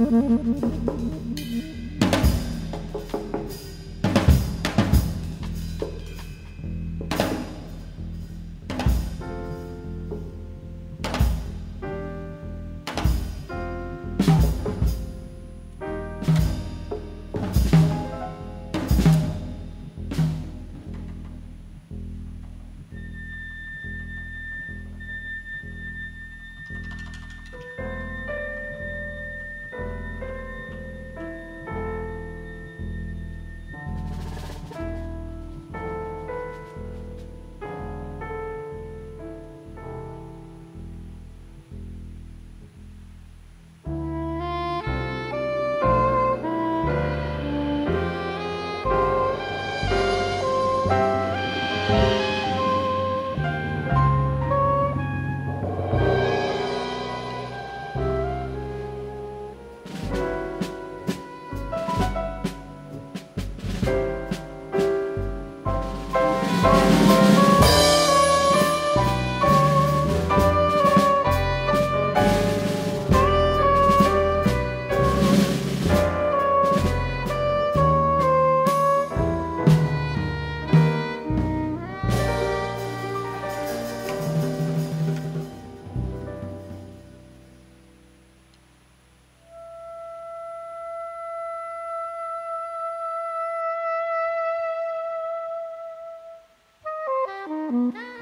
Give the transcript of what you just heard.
Mm-hmm. Mm-hmm.